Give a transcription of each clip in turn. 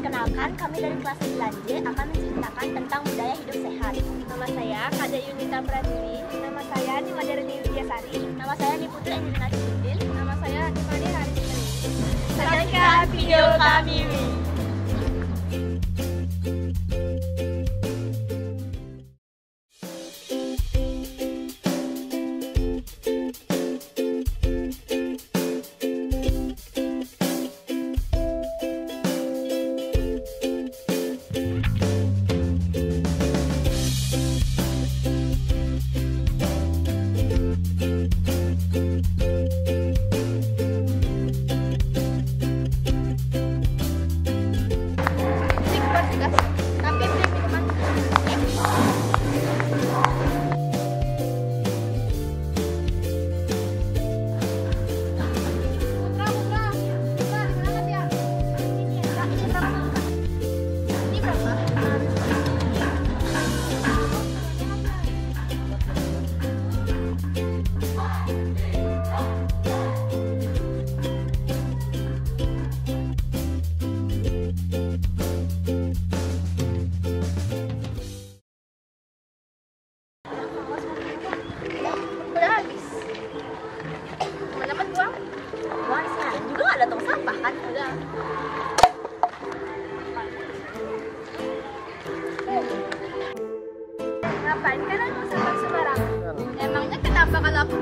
Perkenalkan, kami dari kelas 9J akan menceritakan tentang budaya hidup sehat. Nama saya Kade Yunita Pradini. Nama saya Nimadari Widyasari. Nama saya Niputri Angelina Cipudin. Nama saya Nimade Haris Saksikan video kami.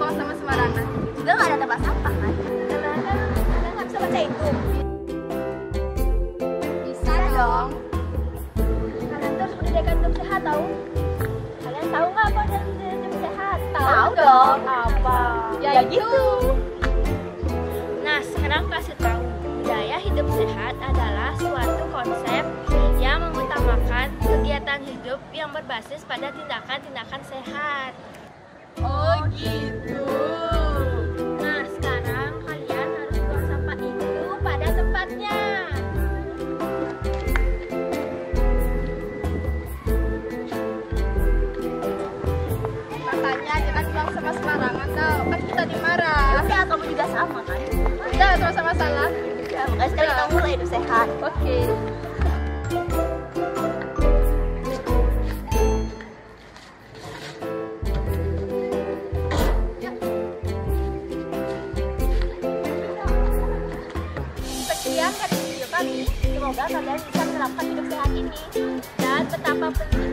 Bawa sama sembarangan? Juga nggak ada tempat sampah kan? Karena kan kalian nggak bisa baca itu. Bisa dong. Kalian tuh harus pendidikan hidup sehat tahu? Kalian tahu nggak apa pendidikan hidup sehat? Tahu dong. Apa? Ya, Ya itu. gitu. Nah, sekarang kasih tahu. Budaya hidup sehat adalah suatu konsep yang mengutamakan kegiatan hidup yang berbasis pada tindakan-tindakan sehat. Oh gitu. Nah, sekarang kalian harus buang sampah itu pada tempatnya. Makanya jangan buang sama sembarangan tau. Kan kita dimarah. Ya, kamu juga sama kan? Udah terus sama salah. Ya, makanya sekarang kita mulai hidup sehat. Oke. Dari video ini. Semoga kalian bisa menerapkan hidup sehat ini. Dan betapa pentingnya